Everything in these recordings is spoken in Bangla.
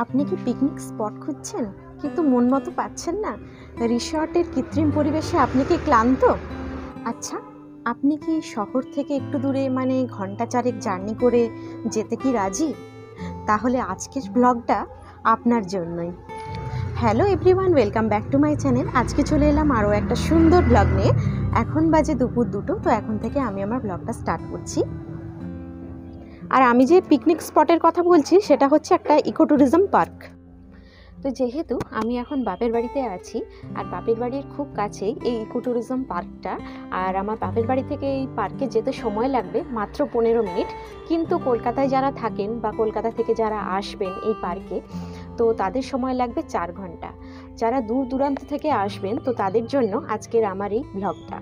আপনি কি পিকনিক স্পট খুঁজছেন? কিন্তু মন মতো পাচ্ছেন না। রিসর্টের কৃত্রিম পরিবেশে আপনি কি ক্লান্ত? আচ্ছা আপনি কি শহর থেকে একটু দূরে মানে ঘণ্টা চারেক জার্নি করে যেতে কি রাজি? তাহলে আজকের ব্লগটা আপনার জন্যই। Hello everyone, welcome back to my channel. আজকে চলে এলাম আরও একটা সুন্দর ব্লগ নিয়ে। এখন বাজে দুপুর দুটো, তো এখন থেকে আমি আমার ব্লগটা স্টার্ট করছি। আর আমি যে পিকনিক স্পটের কথা বলছি, সেটা হচ্ছে একটা ইকো ট্যুরিজম পার্ক তো যেহেতু আমি এখন বাপের বাড়িতে আছি, আর বাপের বাড়ির খুব কাছেই এই ইকো ট্যুরিজম পার্কটা আর আমার বাপের বাড়ি থেকে এই পার্কে যেতে সময় লাগবে মাত্র পনেরো মিনিট। কিন্তু কলকাতায় যারা থাকেন বা কলকাতা থেকে যারা আসবেন এই পার্কে তো তাদের সময় লাগবে চার ঘণ্টা। যারা দূর দূরান্ত থেকে আসবেন, তো তাদের জন্য আজকের আমার এই ব্লগটা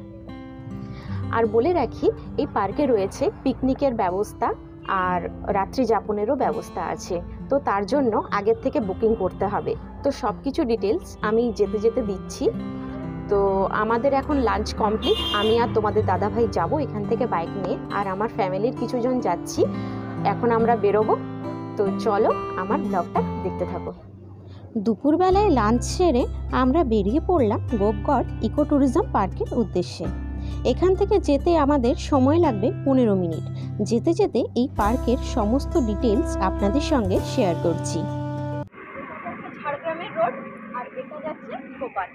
আর বলে রাখি, এই পার্কে রয়েছে পিকনিকের ব্যবস্থা আর রাত্রি যাপনেরও ব্যবস্থা আছে। তো তার জন্য আগের থেকে বুকিং করতে হবে। তো সব কিছু ডিটেলস আমি যেতে যেতে দিচ্ছি। তো আমাদের এখন লাঞ্চ কমপ্লিট আমি আর তোমাদের দাদাভাই যাব এখান থেকে বাইক নিয়ে। আর আমার ফ্যামিলির কিছুজন যাচ্ছি। এখন আমরা বেরোবো। তো চলো আমার ব্লগটা দেখতে থাকো। দুপুরবেলায় লাঞ্চ সেরে আমরা বেরিয়ে পড়লাম গোপগড় ইকো ট্যুরিজম পার্কের উদ্দেশ্যে। এখান থেকে যেতে আমাদের সময় লাগবে পনেরো মিনিট। যেতে যেতে এই পার্কের সমস্ত ডিটেলস আপনাদের সঙ্গে শেয়ার করছি। ঝাড়গ্রামের রোড আর এটা যাচ্ছে গোপাল।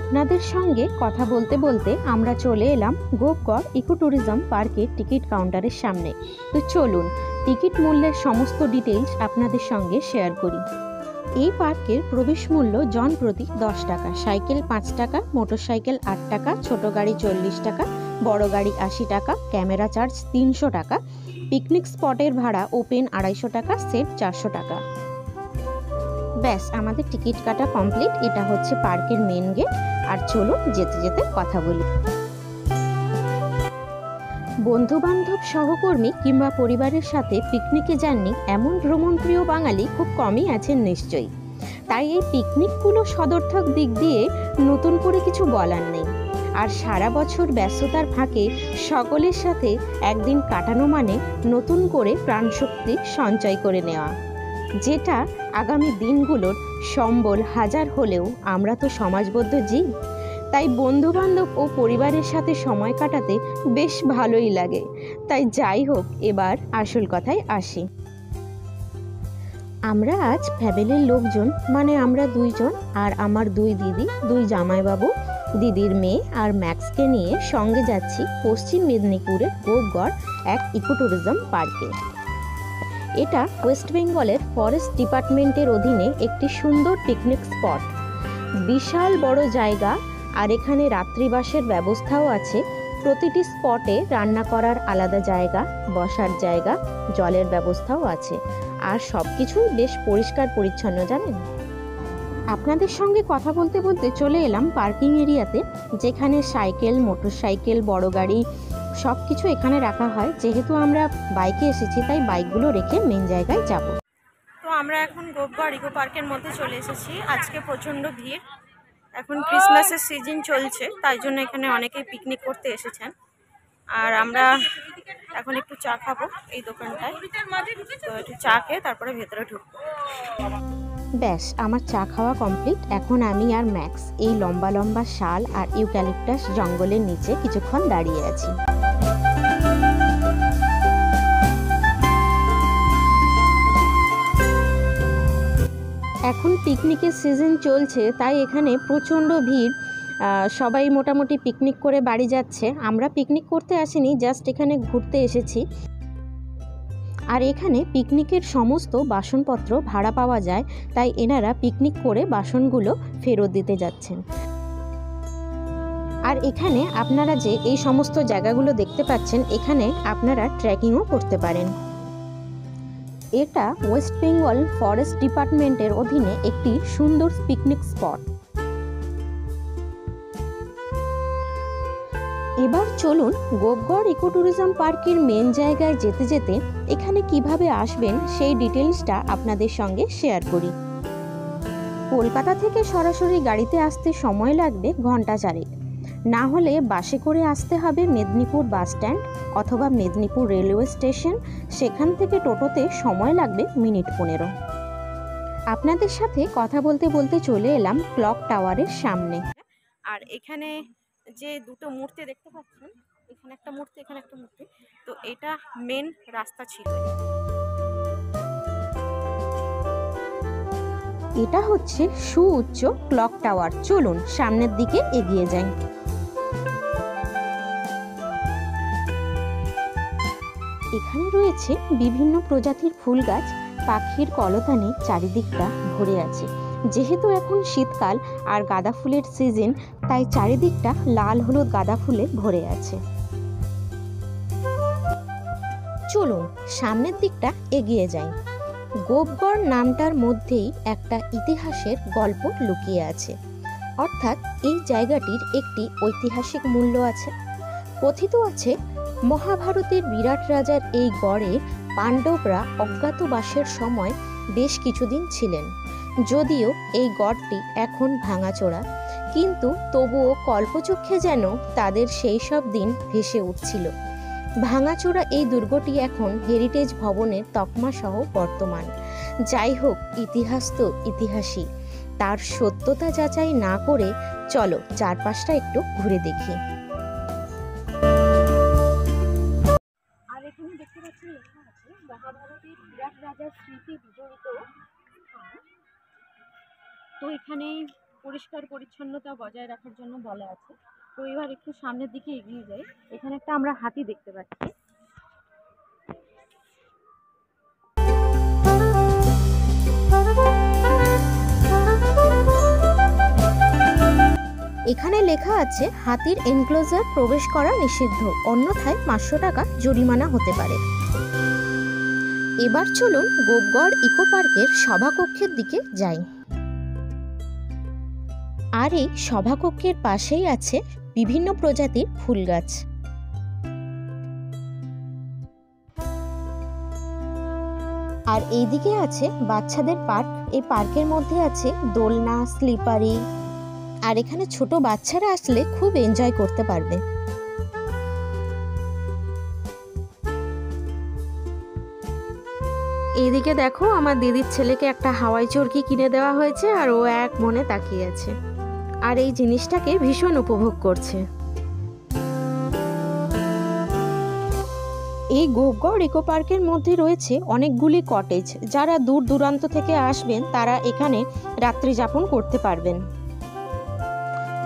আপনাদের সঙ্গে কথা বলতে বলতে আমরা চলে এলাম গোপগড় ইকো ট্যুরিজম পার্কের টিকিট কাউন্টারের সামনে। তো চলুন টিকিট মূল্যের সমস্ত ডিটেলস আপনাদের সঙ্গে শেয়ার করি। এই পার্কের প্রবেশ মূল্য জন প্রতি দশ টাকা। সাইকেল পাঁচ টাকা, মোটরসাইকেল আট টাকা, ছোট গাড়ি চল্লিশ টাকা, বড় গাড়ি আশি টাকা, ক্যামেরা চার্জ তিনশো টাকা, পিকনিক স্পটের ভাড়া ওপেন আড়াইশো টাকা, সেট চারশো টাকা। ব্যাস, আমাদের টিকিট কাটা কমপ্লিট। এটা হচ্ছে পার্কের মেন গেট। আর চলুন যেতে যেতে কথা বলি। বন্ধু বান্ধব সহকর্মী কিংবা পরিবারের সাথে পিকনিকে যাননি এমন ভ্রমণপ্রিয় বাঙালি খুব কমই আছেন নিশ্চয়ই। তাই এই পিকনিকগুলো সদর্থক দিক দিয়ে নতুন করে কিছু বলার নেই। আর সারা বছর ব্যস্ততার ফাঁকে সকলের সাথে একদিন কাটানো মানে নতুন করে প্রাণশক্তি সঞ্চয় করে নেওয়া। যেটা আগামী দিনগুলোর সম্বল হাজার হলেও আমরা তো সমাজবদ্ধ জীব তাই বন্ধুবান্ধব ও পরিবারের সাথে সময় কাটাতে বেশ ভালোই লাগে। তাই যাই হোক, এবার আসল কথায় আসি। আমরা আজ ফ্যামিলির লোকজন মানে আমরা দুইজন আর আমার দুই দিদি, দুই জামাইবাবু, দিদির মেয়ে আর ম্যাক্সকে নিয়ে সঙ্গে যাচ্ছি পশ্চিম মেদিনীপুরের গোপগড় এক ইকো ট্যুরিজম পার্কে। এটা ওয়েস্ট বেঙ্গলের ফরেস্ট ডিপার্টমেন্টের অধীনে একটি সুন্দর পিকনিক স্পট। বিশাল বড় জায়গা আর এখানে রাত্রিবাসের ব্যবস্থাও আছে। প্রতিটি স্পটে রান্না করার আলাদা জায়গা, বসার জায়গা, জলের ব্যবস্থাও আছে। আর সব কিছুই বেশ পরিষ্কার পরিচ্ছন্ন, জানেন? আপনাদের সঙ্গে কথা বলতে বলতে চলে এলাম পার্কিং এরিয়াতে, যেখানে সাইকেল, মোটরসাইকেল, বড় গাড়ি সব কিছু এখানে রাখা হয়। যেহেতু আমরা বাইকে এসেছি, তাই বাইকগুলো রেখে মেন জায়গায় যাব। তো আমরা এখন গোপগড় ইকো পার্কের মধ্যে চলে এসেছি। আজকে প্রচণ্ড ভিড়। এখন ক্রিসমাসের সিজন চলছে, তাই জন্য এখানে অনেকেই পিকনিক করতে এসেছেন। আর আমরা এখন একটু চা খাব এই দোকানটায়। তো একটু চা খেয়ে তারপরে ভেতরে ঢুকবো। ব্যাস, আমার চা খাওয়া কমপ্লিট এখন আমি আর ম্যাক্স এই লম্বা লম্বা শাল আর ইউক্যালিপটাস জঙ্গলের নিচে কিছুক্ষণ দাঁড়িয়ে আছি। এখন পিকনিকের সিজন চলছে, তাই এখানে প্রচণ্ড ভিড়। সবাই মোটামুটি পিকনিক করে বাড়ি যাচ্ছে। আমরা পিকনিক করতে আসিনি জাস্ট এখানে ঘুরতে এসেছি। আর এখানে পিকনিকের সমস্ত বাসনপত্র ভাড়া পাওয়া যায়, তাই এনারা পিকনিক করে বাসনগুলো ফেরত দিতে যাচ্ছেন। আর এখানে আপনারা যে এই সমস্ত জায়গাগুলো দেখতে পাচ্ছেন, এখানে আপনারা ট্রেকিংও করতে পারেন। এটা ওয়েস্ট বেঙ্গল ফরেস্ট ডিপার্টমেন্টের অধীনে একটি সুন্দর পিকনিক স্পট। এবার চলুন গোপগড় ইকো ট্যুরিজম পার্কের মেন জায়গায় যেতে যেতে এখানে কীভাবে আসবেন সেই ডিটেলসটা আপনাদের সঙ্গে শেয়ার করি। কলকাতা থেকে সরাসরি গাড়িতে আসতে সময় লাগবে ঘণ্টা চারেক। না হলে বাসে করে আসতে হবে মেদিনীপুর বাসস্ট্যান্ড অথবা মেদিনীপুর রেলওয়ে স্টেশন। সেখান থেকে টোটোতে সময় লাগবে মিনিট পনেরো। আপনাদের সাথে কথা বলতে বলতে চলে এলাম ক্লক টাওয়ারের সামনে। আর এখানে যে দুটো মূর্তি দেখতে পাচ্ছেন এখানে একটা মূর্তি এখানে একটা মূর্তি তো এটা মেন রাস্তা ছিল। এটা হচ্ছে সুউচ্চ ক্লক টাওয়ার। চলুন সামনের দিকে এগিয়ে যাই। এখানে রয়েছে বিভিন্ন প্রজাতির ফুল গাছ, পাখির কলতানে চারিদিকটা ভরে আছে। যেহেতু এখন শীতকাল আর গাঁদা ফুলের সিজন তাই চারিদিকটা লাল হলুদ গাঁদা ফুলে ভরে আছে। চলুন, সামনের দিকটা এগিয়ে যাই। গোপগড় নামটার মধ্যেই একটা ইতিহাসের গল্প লুকিয়ে আছে। অর্থাৎ এই জায়গাটির একটি ঐতিহাসিক মূল্য আছে। কথিত আছে মহাভারতের বিরাট রাজার এই গড়ে পাণ্ডবরা অজ্ঞাতবাসের সময় বেশ কিছুদিন ছিলেন। যদিও এই গড়টি এখন ভাঙাচোরা, কিন্তু তবুও কল্পচক্ষে যেন তাদের সেই সব দিন ভেসে উঠছিল। ভাঙাচোরা এই দুর্গটি এখন হেরিটেজ ভবনের তকমা সহ বর্তমান। যাই হোক, ইতিহাস তো ইতিহাসই। তার সত্যতা যাচাই না করে চলো চারপাশটা একটু ঘুরে দেখি। পরিষ্কার পরিচ্ছন্নতা বজায় রাখার জন্য বলা আছে। তো এবার একটু সামনের দিকে এগিয়ে যাই। এখানে একটা আমরা হাতি দেখতে পাচ্ছি। এখানে লেখা আছে, হাতির এনক্লোজার প্রবেশ করা নিষিদ্ধ। অন্যথায় পাঁচশো টাকা জরিমানা হতে পারে। এবার চলুন গোপগড় ইকো পার্কের সভাকক্ষের দিকে যাই। আর এই সভাকক্ষের পাশেই আছে বিভিন্ন প্রজাতির ফুল গাছ। আর এইদিকে আছে বাচ্চাদের পার্ক। এই পার্কের মধ্যে আছে দোলনা, স্লিপারি। আর এখানে ছোট বাচ্চারা আসলে খুব এনজয় করতে পারবে। এইদিকে দেখো আমার দিদির ছেলেকে একটা হাওয়াই চরকি কিনে দেওয়া হয়েছে আর ও এক মনে তাকিয়ে আছে। আর এই জিনিসটাকে ভীষণ উপভোগ করছে। এই গোপগড় ইকো পার্কের মধ্যে রয়েছে অনেকগুলি কটেজ। যারা দূর দূরান্ত থেকে আসবেন, তারা এখানে রাত্রি যাপন করতে পারবেন।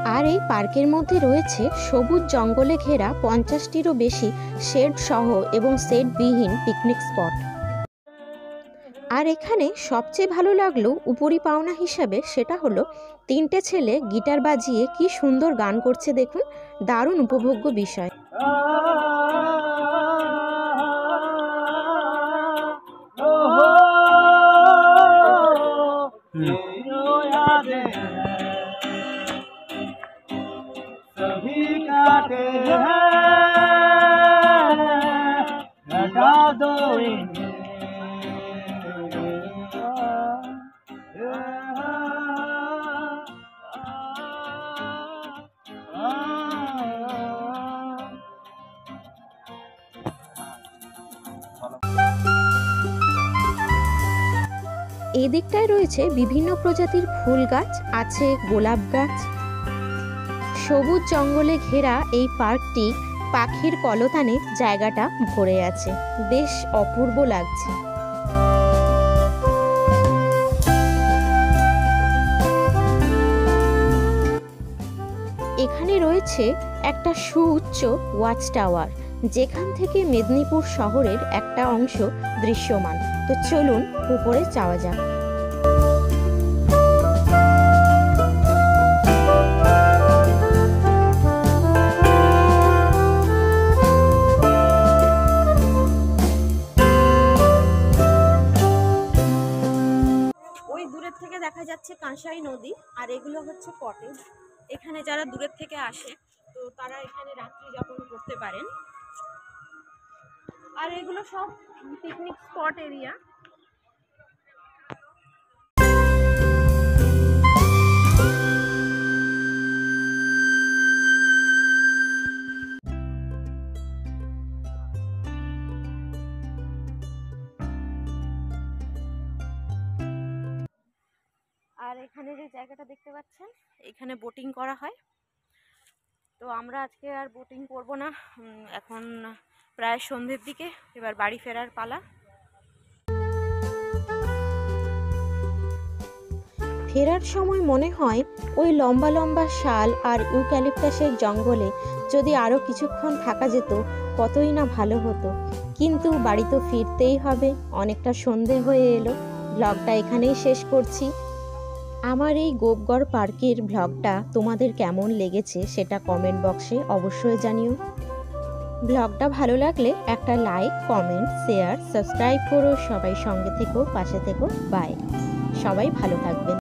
আর এই পার্কের মধ্যে রয়েছে সবুজ জঙ্গলে ঘেরা পঞ্চাশটিরও বেশি শেড সহ এবং শেডবিহীন পিকনিক স্পট। আর এখানে সবচেয়ে ভালো লাগল উপরি পাওনা হিসাবে সেটা হলো তিনটে ছেলে গিটার বাজিয়ে কি সুন্দর গান করছে দেখুন দারুণ উপভোগ্য বিষয় কাটে হ্যাঁ এই দিকটায় রয়েছে বিভিন্ন প্রজাতির ফুল গাছ, আছে গোলাপ গাছ। সবুজ জঙ্গলে ঘেরা এই পার্কটি পাখির কলতানে জায়গাটা ভরে আছে। বেশ অপূর্ব লাগছে। এখানে রয়েছে একটা সুউচ্চ ওয়াচ টাওয়ার যেখান থেকে মেদিনীপুর শহরের একটা অংশ দৃশ্যমান। তো চলুন, উপরে যাওয়া যাক। দেখা যাচ্ছে কাঁসাই নদী, আর এগুলো হচ্ছে কটেজ এখানে যারা দূরের থেকে আসে, তো তারা এখানে রাত্রি যাপন করতে পারেন। আর এগুলো সব পিকনিক স্পট এরিয়া এখানে যে জায়গাটা দেখতে পাচ্ছেন, এখানে বোটিং করা হয়। তো আমরা আজকে আর বোটিং করব না। এখন প্রায় সন্ধ্যের দিকে এবার বাড়ি ফেরার পালা। ফেরার সময় মনে হয় ওই লম্বা লম্বা শাল আর ইউক্যালিপটাসের জঙ্গলে যদি আরও কিছুক্ষণ থাকা যেত, কতই না ভালো হতো। কিন্তু বাড়ি তো ফিরতেই হবে, অনেকটা সন্ধে হয়ে এলো। ব্লগটা এখানেই শেষ করছি। আমার এই গোপগড় পার্কের ব্লগটা তোমাদের কেমন লেগেছে সেটা কমেন্ট বক্সে অবশ্যই জানিও। ব্লগটা ভালো লাগলে একটা লাইক, কমেন্ট, শেয়ার, সাবস্ক্রাইব করো। সবাই সঙ্গে থেকো, পাশে থেকো। বাই। সবাই ভালো থাকবেন।